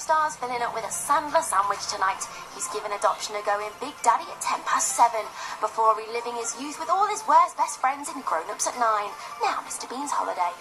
star's filling up with a Sandler sandwich tonight. He's given adoption a go in Big Daddy at 10 past 7, before reliving his youth with all his worst best friends in Grown Ups at 9. Now, Mr. Bean's holiday.